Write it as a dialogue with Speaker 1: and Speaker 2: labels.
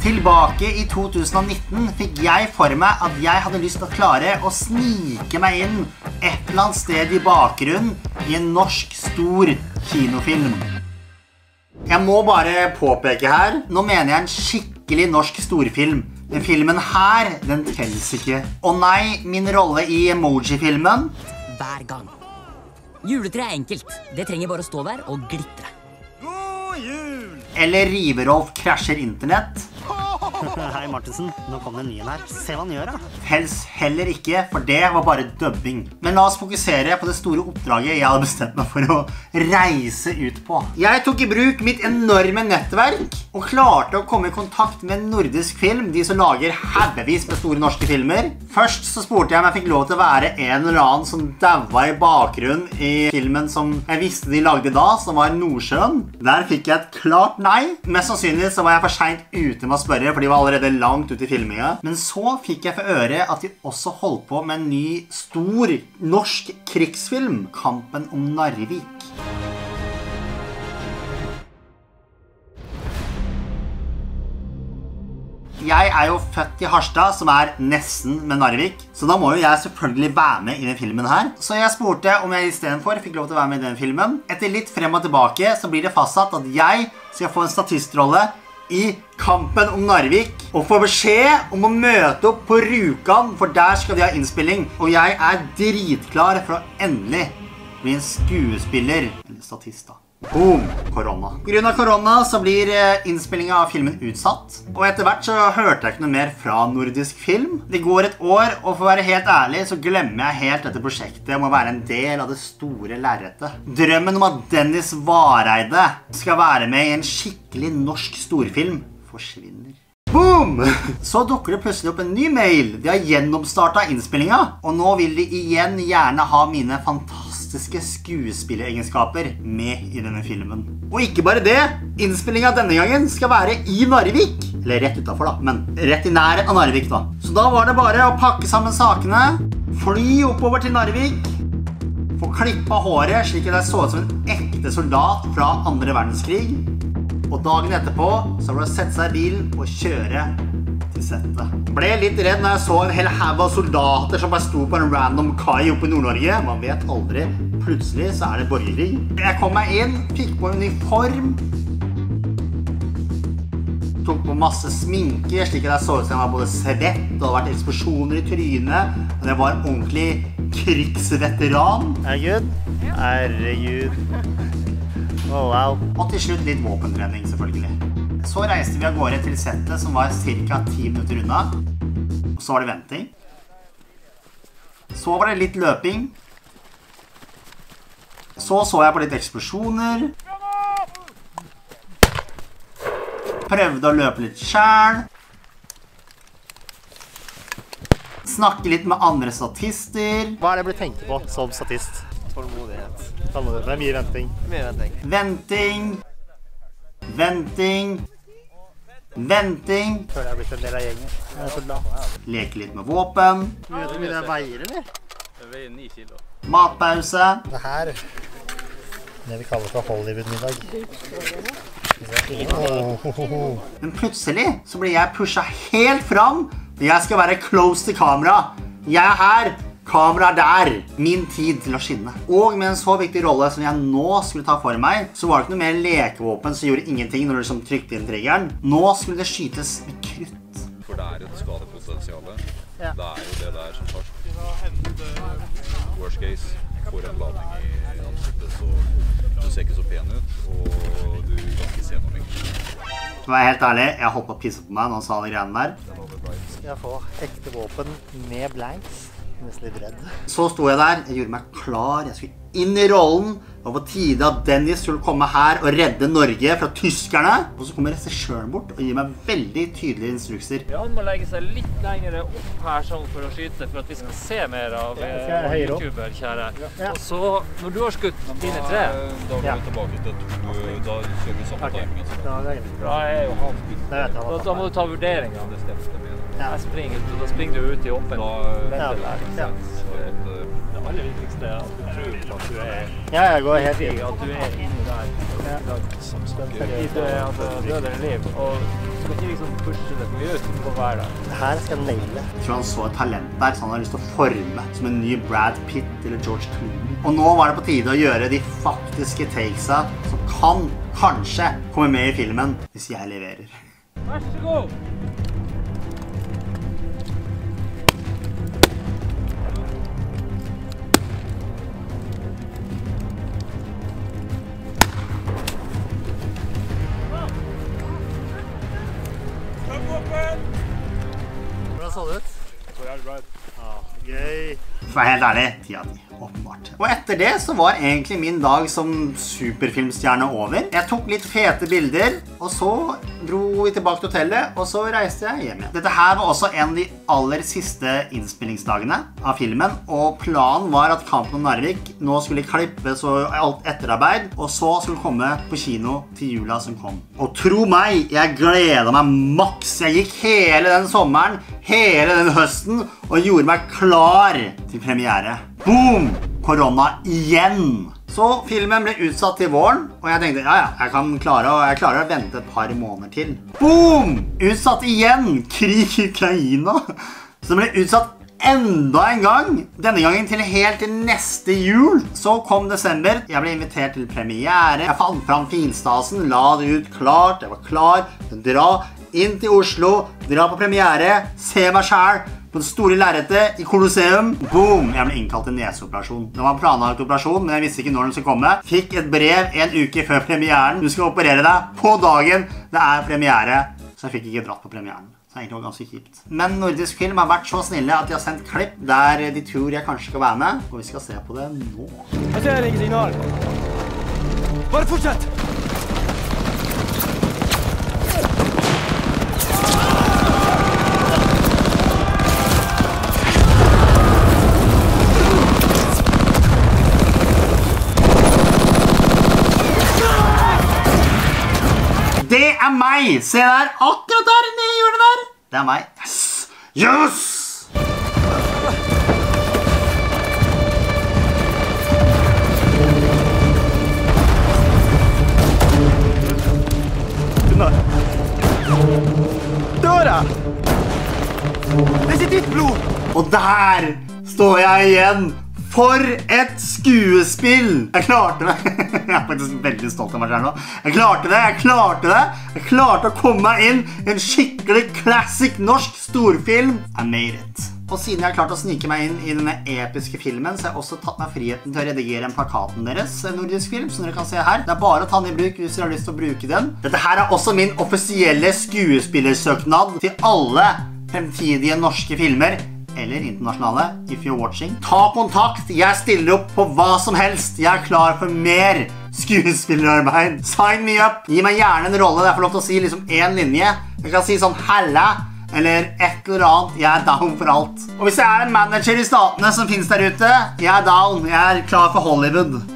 Speaker 1: Tilbake i 2019 fikk jeg for meg at jeg hadde lyst til å klare å snike meg inn et eller annet sted i bakgrunnen i en norsk stor kinofilm. Jeg må bare påpeke her, nå mener jeg en skikkelig norsk storfilm. Den filmen her, den telles ikke. Og nei, min rolle i emoji-filmen
Speaker 2: hver gang. Juletre er enkelt. Det trenger bare å stå der og glitre.
Speaker 3: God jul!
Speaker 1: Eller Riverolf krasjer internett.
Speaker 3: Hei, Martinsen. Nå kom det en her. Se hva han gjør, da.
Speaker 1: Helst heller ikke, for det var bare dubbing. Men la oss fokusere på det store oppdraget jeg hadde bestemt meg for å reise ut på. Jeg tok i bruk mitt enorme nettverk og klarte å komme i kontakt med nordisk film, de som lager haugevis med store norske filmer. Først så spurte jeg om jeg fikk lov til å være en eller annen som daua i bakgrunnen i filmen som jeg visste de lagde da, som var Nordsjøen. Der fikk jeg et klart nei. Mest sannsynlig så var jeg for seint ute med å spørre, for de var allerede langt ute i filminga. Men så fikk jeg for øre at de også holdt på med en ny, stor norsk krigsfilm. 'Kampen om Narvik'. Jeg er jo født i Harstad, som er nesten med Narvik. Så da må jo jeg selvfølgelig være med i den filmen her. Så jeg spurte om jeg istedenfor fikk lov til å være med i den filmen. Etter litt frem og tilbake så blir det fastsatt at jeg skal få en statistrolle i Kampen om Narvik. Og få beskjed om å møte opp på Rjukan, for der skal de ha innspilling. Og jeg er dritklar for å endelig bli en skuespiller. Eller statist, da. Boom! Korona. Pga. korona så blir innspillinga av filmen utsatt. Og etter hvert så hørte jeg ikke noe mer fra nordisk film. Det går et år, og for å være helt ærlig så glemmer jeg helt dette prosjektet om å være en del av det store lerretet. Drømmen om at Dennis Vareide skal være med i en skikkelig norsk storfilm, forsvinner. Boom! Så dukker det plutselig opp en ny mail. De har gjennomstarta innspillinga, og nå vil de igjen gjerne ha mine fantastiske skuespilleregenskaper med i denne filmen. Og ikke bare det. Innspillinga denne gangen skal være i Narvik. Eller rett utafor, da, men rett i nærheten av Narvik, da. Så da var det bare å pakke sammen sakene, fly oppover til Narvik, få klippa håret slik at jeg så ut som en ekte soldat fra andre verdenskrig. Og dagen etterpå så var det å sette seg i bilen og kjøre settet. Ble litt redd når jeg så en hel haug av soldater som bare sto på en random kai oppe i Nord-Norge. Man vet aldri. Plutselig så er det borgerkrig. Jeg kom meg inn, fikk på uniform. Tok på masse sminke, slik at jeg så ut som jeg var både svett og hadde vært eksplosjoner i trynet. Og jeg var ordentlig krigsveteran.
Speaker 3: Herregud. Herregud. Oh, wow.
Speaker 1: Og til slutt litt våpentrening, selvfølgelig. Så reiste vi av gårde til settet, som var ca. ti minutter unna. Og så var det venting. Så var det litt løping. Så så jeg på litt eksplosjoner. Prøvde å løpe litt sjæl. Snakke litt med andre statister.
Speaker 3: Hva er det jeg blir tenkt på som statist?
Speaker 4: Tålmodighet.
Speaker 3: Tålmodighet. Det er mye venting.
Speaker 4: Mye venting.
Speaker 1: Venting. Venting. Venting.
Speaker 3: Føler jeg har blitt en del av gjengen. Jeg er soldat.
Speaker 1: Leke litt med våpen.
Speaker 3: Du vet hvor mye det veier, eller?
Speaker 4: Jeg veier 9 kilo.
Speaker 1: Matpause.
Speaker 3: Det her det vi kaller for Hollywood-middag. Oh,
Speaker 1: Men plutselig så blir jeg pusha helt fram. Jeg skal være close til kamera. Jeg er her. Kamera er der. Min tid til å skinne. Og med en så viktig rolle som jeg nå skulle ta for meg, så var det ikke noe mer lekevåpen som gjorde ingenting når du liksom trykte inn triggeren. Nå skulle det skytes med krutt.
Speaker 5: For det er et skadepotensial.
Speaker 3: Ja.
Speaker 5: Det er jo det det er som først. Worst case. Får en lading i ansiktet, så du ser ikke så pen ut, og du kan ikke se noe lenger.
Speaker 1: For å være helt ærlig, jeg holdt på å pisse på meg når han sa de greiene der.
Speaker 3: Skal jeg få ekte våpen med blanks? Nesten litt redd.
Speaker 1: Så sto jeg der, jeg gjorde meg klar, jeg skulle inn i rollen. Det var på tide at Dennis skulle komme her og redde Norge fra tyskerne. Og så kommer regissøren bort og gir meg veldig tydelige instrukser.
Speaker 6: Ja, han må legge seg litt lenger opp her sånn for å skyte, for at vi skal se mer av
Speaker 3: Ja,
Speaker 6: eh. YouTuber, kjære.
Speaker 3: Ja.
Speaker 6: Og så, når du har skutt dine tre,
Speaker 5: Da går vi tilbake til to, da kjører vi samme
Speaker 6: okay.
Speaker 5: timingen. som
Speaker 3: Da,
Speaker 6: da Da, da må du ta vurderinga.
Speaker 5: Springer.
Speaker 3: Ja.
Speaker 6: Jeg springer, da springer du ut i åpen.
Speaker 5: Da,
Speaker 3: Ja. Ja.
Speaker 5: at, eh,
Speaker 6: Det aller viktigste er at du tror på at du er
Speaker 3: Ja, jeg går helt inn.
Speaker 6: at du er inni der
Speaker 5: som snakker
Speaker 6: Hvis du er altså, død eller liv, og du skal ikke liksom pushe det for mye ut, du hver være der.
Speaker 3: Det her skal jeg naile.
Speaker 1: Jeg tror han så et talent der, så han har lyst til å forme som en ny Brad Pitt eller George Clooney. Og nå var det på tide å gjøre de faktiske takesa som kan, kanskje, komme med i filmen hvis jeg leverer.
Speaker 6: Vær så god!
Speaker 3: Hvordan så det ut?
Speaker 1: For helt ærlig, ti av ti. Åpenbart. Og etter det så var egentlig min dag som superfilmstjerne over. Jeg tok litt fete bilder, og så dro vi tilbake til hotellet, og så reiste jeg hjem igjen. Dette her var også en av de aller siste innspillingsdagene av filmen, og planen var at Kampen om Narvik nå skulle klippes og alt etterarbeid, og så skulle komme på kino til jula som kom. Og tro meg, jeg gleda meg maks. Jeg gikk hele den sommeren, hele den høsten, og gjorde meg klar til premiere. Boom! Korona igjen. Så filmen ble utsatt til våren, og jeg tenkte ja, ja, jeg kan klare, jeg klarer å vente et par måneder til. Boom! Utsatt igjen! Krig i Ukraina. Så den ble utsatt enda en gang. Denne gangen til helt til neste jul. Så kom desember. Jeg ble invitert til premiere. Jeg fant fram finstasen, la det ut klart. Jeg var klar til å dra inn til Oslo, dra på premiere, se meg sjæl på det store lerretet i Colosseum. Boom! Jeg ble innkalt til neseoperasjon. Det var en planlagt operasjon, men jeg visste ikke når den skulle komme. Fikk et brev en uke før premieren. Du skal operere deg på dagen det er premiere. Så jeg fikk ikke dratt på premieren. Så det egentlig var ganske kjipt. Men Nordisk Film har vært så snille at de har sendt klipp der de tror jeg kanskje skal være med. Og vi skal se på det nå.
Speaker 7: Jeg ser ingen signal. Bare fortsett!
Speaker 1: Meg! Se der! Akkurat der nede i hjørnet der! Det er meg. Yes! Yes!
Speaker 7: Gunnar. Døra! Det er ikke ditt blod!
Speaker 1: Og der står jeg igjen. For et skuespill! Jeg klarte det. Jeg er faktisk veldig stolt av meg selv nå. Jeg klarte det, jeg klarte det. Jeg klarte å komme meg inn i en skikkelig classic norsk storfilm. I made it. Og siden jeg har klart å snike meg inn i denne episke filmen, så har jeg også tatt meg friheten til å redigere en plakaten deres, en nordisk film, som dere kan se her. Det er bare å ta den i bruk hvis dere har lyst til å bruke den. Dette her er også min offisielle skuespillersøknad til alle fremtidige norske filmer eller internasjonale, if you're watching. Ta kontakt! Jeg stiller opp på hva som helst. Jeg er klar for mer skuespillerarbeid. Sign me up! Gi meg gjerne en rolle der jeg får lov til å si liksom én linje. Jeg kan si sånn 'halla' eller et eller annet. Jeg er down for alt. Og hvis jeg er en manager i statene som finnes der ute, jeg er down. Jeg er klar for Hollywood.